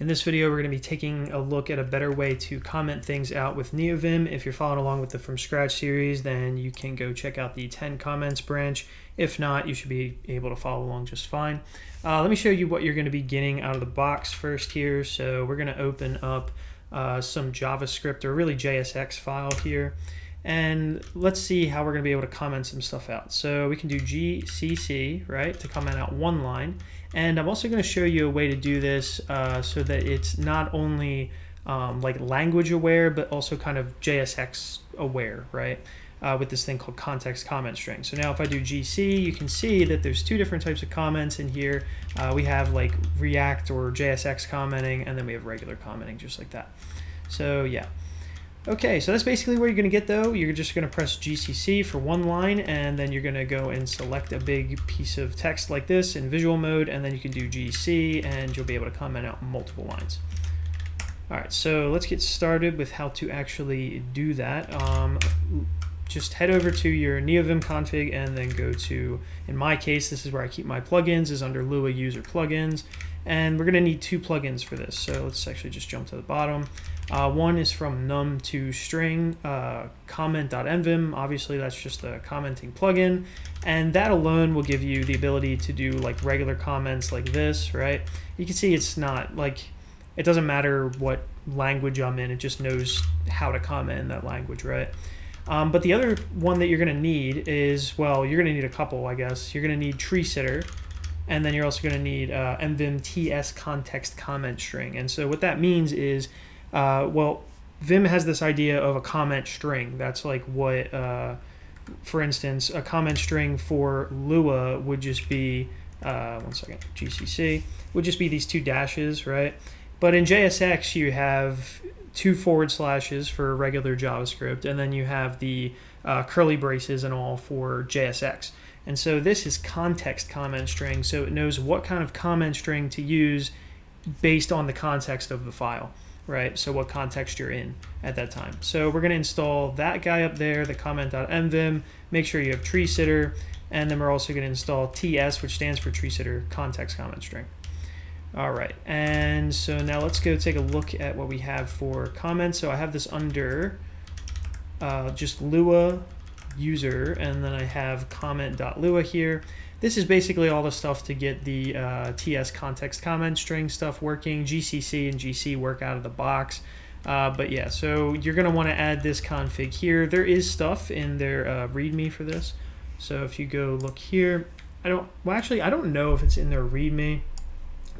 In this video, we're going to be taking a look at a better way to comment things out with NeoVim. If you're following along with the From Scratch series, then you can go check out the 10 comments branch. If not, you should be able to follow along just fine. Uh, let me show you what you're going to be getting out of the box first here. So we're going to open up uh, some JavaScript or really JSX file here. And let's see how we're going to be able to comment some stuff out. So we can do GCC, right, to comment out one line. And I'm also going to show you a way to do this uh, so that it's not only um, like language aware, but also kind of JSX aware, right? Uh, with this thing called context comment string. So now if I do GC, you can see that there's two different types of comments in here. Uh, we have like React or JSX commenting, and then we have regular commenting just like that. So yeah. Okay, so that's basically where you're going to get though. You're just going to press GCC for one line and then you're going to go and select a big piece of text like this in visual mode and then you can do GC and you'll be able to comment out multiple lines. Alright, so let's get started with how to actually do that. Um, just head over to your NeoVim config and then go to, in my case, this is where I keep my plugins, is under Lua user plugins. And we're going to need two plugins for this. So let's actually just jump to the bottom. Uh, one is from num2string uh, comment.nvim. Obviously, that's just a commenting plugin. And that alone will give you the ability to do like regular comments like this, right? You can see it's not like, it doesn't matter what language I'm in, it just knows how to comment in that language, right? Um, but the other one that you're going to need is, well, you're going to need a couple, I guess. You're going to need tree sitter, and then you're also going to need uh, nvim ts context comment string. And so what that means is uh, well, Vim has this idea of a comment string. That's like what, uh, for instance, a comment string for Lua would just be, uh, one second, GCC, would just be these two dashes, right? But in JSX, you have two forward slashes for regular JavaScript, and then you have the uh, curly braces and all for JSX. And so this is context comment string, so it knows what kind of comment string to use based on the context of the file right? So what context you're in at that time. So we're going to install that guy up there, the comment.nvim, make sure you have tree sitter, and then we're also going to install TS, which stands for tree sitter context comment string. All right, and so now let's go take a look at what we have for comments. So I have this under uh, just Lua user, and then I have comment.lua here. This is basically all the stuff to get the uh, TS context comment string stuff working. GCC and GC work out of the box. Uh, but yeah, so you're going to want to add this config here. There is stuff in their uh, README for this. So if you go look here, I don't, well actually I don't know if it's in their README.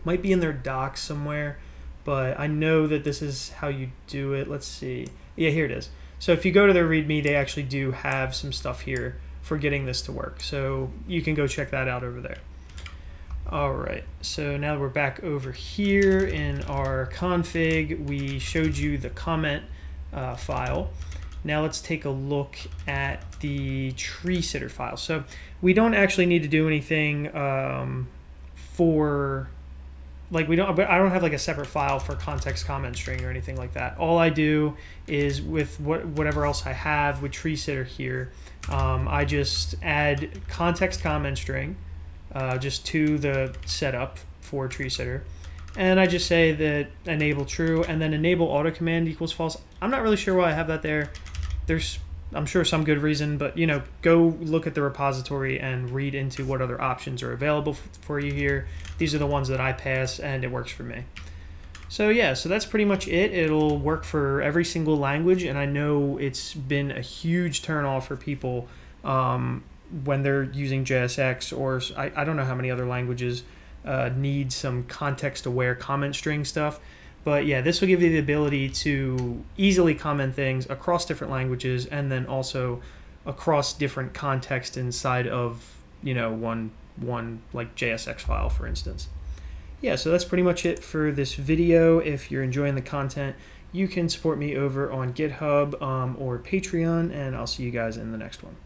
Might be in their docs somewhere, but I know that this is how you do it. Let's see. Yeah, here it is. So if you go to their README, they actually do have some stuff here for getting this to work. So you can go check that out over there. All right, so now we're back over here in our config. We showed you the comment uh, file. Now let's take a look at the tree sitter file. So we don't actually need to do anything um, for like we don't but I don't have like a separate file for context comment string or anything like that. All I do is with what whatever else I have with tree sitter here, um, I just add context comment string uh, just to the setup for tree sitter. And I just say that enable true and then enable auto command equals false. I'm not really sure why I have that there. There's I'm sure some good reason, but you know, go look at the repository and read into what other options are available for you here. These are the ones that I pass and it works for me. So yeah, so that's pretty much it. It'll work for every single language, and I know it's been a huge turnoff for people um, when they're using JSX, or I, I don't know how many other languages uh, need some context-aware comment string stuff. But yeah, this will give you the ability to easily comment things across different languages, and then also across different context inside of you know one one like JSX file, for instance yeah, so that's pretty much it for this video. If you're enjoying the content, you can support me over on GitHub um, or Patreon, and I'll see you guys in the next one.